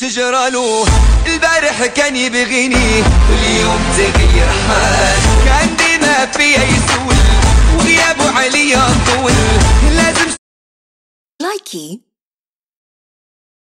شجرة له. البارح كان يبغيني واليوم تغير حال. كان ديما فيا يسول وغيابه عليا طول. لازم لايكي